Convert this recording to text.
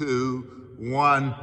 two, one.